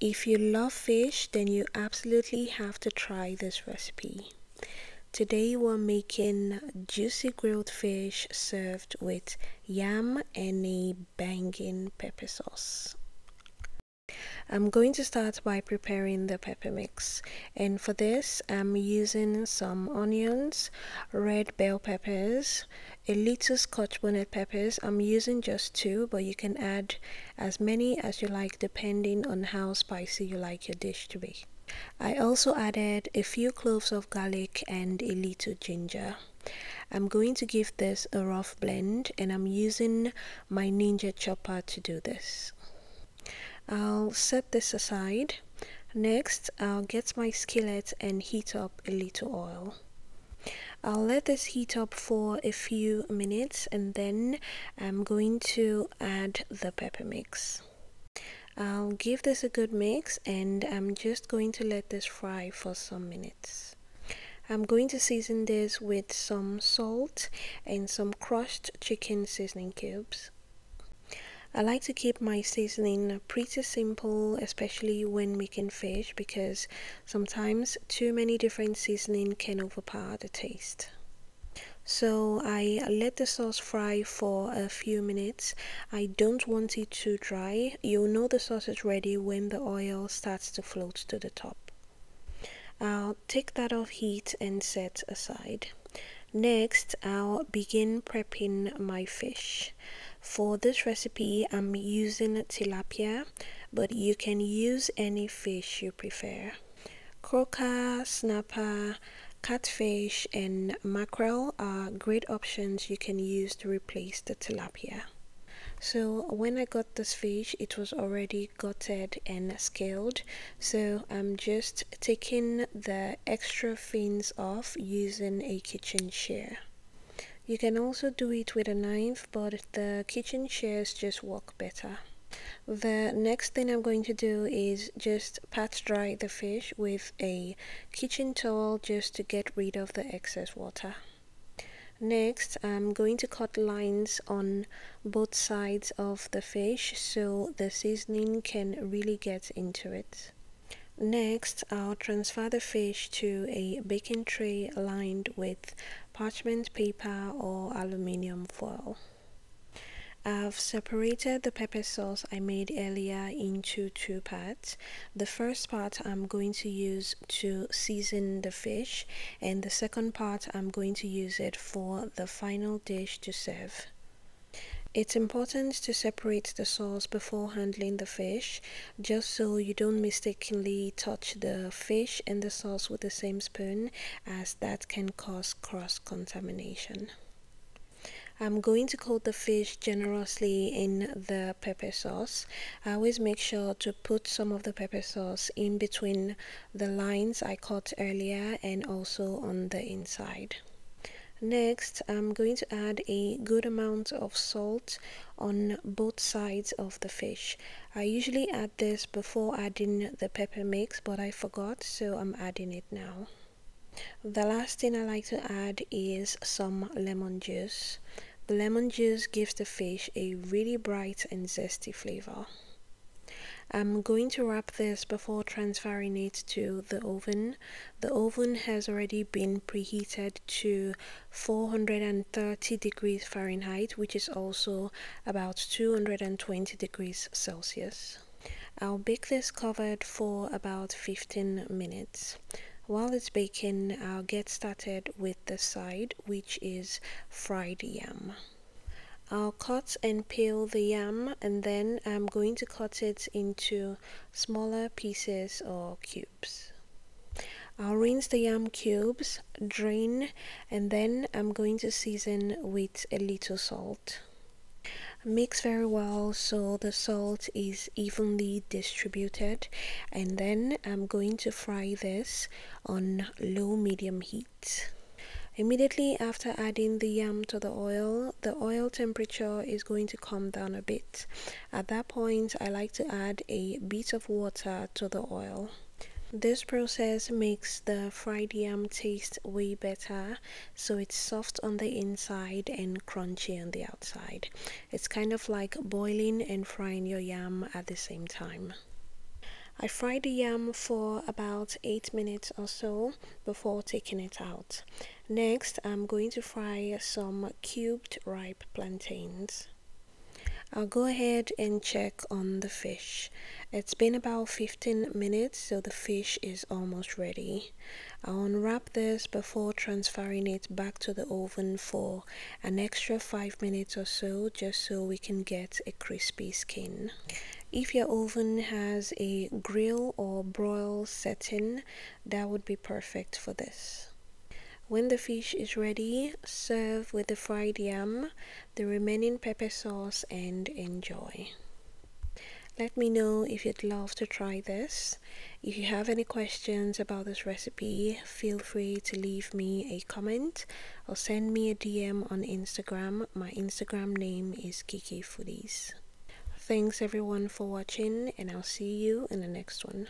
If you love fish, then you absolutely have to try this recipe. Today we're making juicy grilled fish served with yam and a banging pepper sauce. I'm going to start by preparing the pepper mix and for this I'm using some onions, red bell peppers, a little scotch bonnet peppers. I'm using just two but you can add as many as you like depending on how spicy you like your dish to be. I also added a few cloves of garlic and a little ginger. I'm going to give this a rough blend and I'm using my Ninja chopper to do this. I'll set this aside. Next, I'll get my skillet and heat up a little oil. I'll let this heat up for a few minutes and then I'm going to add the pepper mix. I'll give this a good mix and I'm just going to let this fry for some minutes. I'm going to season this with some salt and some crushed chicken seasoning cubes. I like to keep my seasoning pretty simple, especially when making fish because sometimes too many different seasoning can overpower the taste. So I let the sauce fry for a few minutes. I don't want it to dry. You'll know the sauce is ready when the oil starts to float to the top. I'll take that off heat and set aside. Next, I'll begin prepping my fish. For this recipe, I'm using tilapia, but you can use any fish you prefer. Croaker, snapper, Catfish and mackerel are great options you can use to replace the tilapia. So when I got this fish, it was already gutted and scaled. So I'm just taking the extra fins off using a kitchen shear. You can also do it with a knife, but the kitchen shears just work better. The next thing I'm going to do is just pat dry the fish with a kitchen towel just to get rid of the excess water. Next, I'm going to cut lines on both sides of the fish so the seasoning can really get into it. Next, I'll transfer the fish to a baking tray lined with parchment paper or aluminium foil. I've separated the pepper sauce I made earlier into two parts. The first part I'm going to use to season the fish and the second part I'm going to use it for the final dish to serve. It's important to separate the sauce before handling the fish, just so you don't mistakenly touch the fish and the sauce with the same spoon as that can cause cross-contamination. I'm going to coat the fish generously in the pepper sauce. I always make sure to put some of the pepper sauce in between the lines I cut earlier and also on the inside. Next, I'm going to add a good amount of salt on both sides of the fish. I usually add this before adding the pepper mix, but I forgot, so I'm adding it now. The last thing I like to add is some lemon juice. The lemon juice gives the fish a really bright and zesty flavor. I'm going to wrap this before transferring it to the oven. The oven has already been preheated to 430 degrees Fahrenheit, which is also about 220 degrees Celsius. I'll bake this covered for about 15 minutes. While it's baking, I'll get started with the side, which is fried yam. I'll cut and peel the yam and then I'm going to cut it into smaller pieces or cubes. I'll rinse the yam cubes, drain, and then I'm going to season with a little salt. Mix very well so the salt is evenly distributed and then I'm going to fry this on low medium heat. Immediately after adding the yam to the oil, the oil temperature is going to come down a bit. At that point, I like to add a bit of water to the oil. This process makes the fried yam taste way better so it's soft on the inside and crunchy on the outside. It's kind of like boiling and frying your yam at the same time. I fried the yam for about 8 minutes or so before taking it out. Next, I'm going to fry some cubed ripe plantains. I'll go ahead and check on the fish. It's been about 15 minutes so the fish is almost ready. I'll unwrap this before transferring it back to the oven for an extra 5 minutes or so just so we can get a crispy skin. If your oven has a grill or broil setting that would be perfect for this. When the fish is ready, serve with the fried yam, the remaining pepper sauce and enjoy. Let me know if you'd love to try this. If you have any questions about this recipe, feel free to leave me a comment or send me a DM on Instagram. My Instagram name is Kiki Foodies. Thanks everyone for watching and I'll see you in the next one.